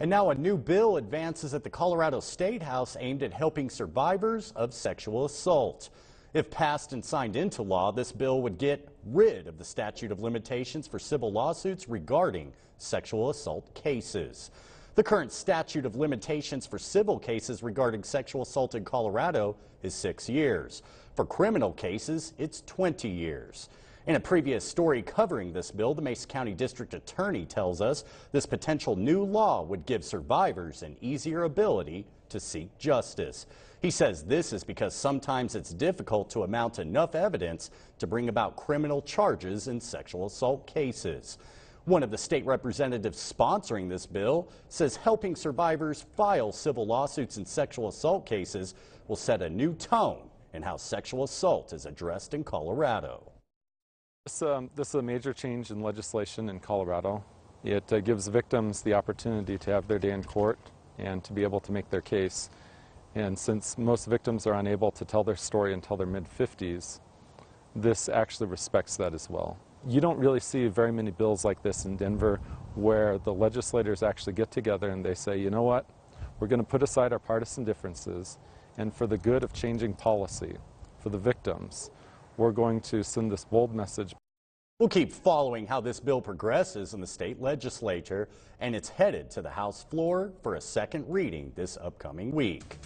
And now a new bill advances at the Colorado State House aimed at helping survivors of sexual assault. If passed and signed into law, this bill would get rid of the statute of limitations for civil lawsuits regarding sexual assault cases. The current statute of limitations for civil cases regarding sexual assault in Colorado is six years. For criminal cases, it's 20 years. In a previous story covering this bill, the Mesa County District Attorney tells us this potential new law would give survivors an easier ability to seek justice. He says this is because sometimes it's difficult to amount enough evidence to bring about criminal charges in sexual assault cases. One of the state representatives sponsoring this bill says helping survivors file civil lawsuits in sexual assault cases will set a new tone in how sexual assault is addressed in Colorado. This, um, this, is a major change in legislation in Colorado. It uh, gives victims the opportunity to have their day in court and to be able to make their case. And since most victims are unable to tell their story until their mid-50s, this actually respects that as well. You don't really see very many bills like this in Denver where the legislators actually get together and they say, you know what, we're going to put aside our partisan differences and for the good of changing policy, for the victims, we're going to send this bold message. We'll keep following how this bill progresses in the state legislature, and it's headed to the House floor for a second reading this upcoming week.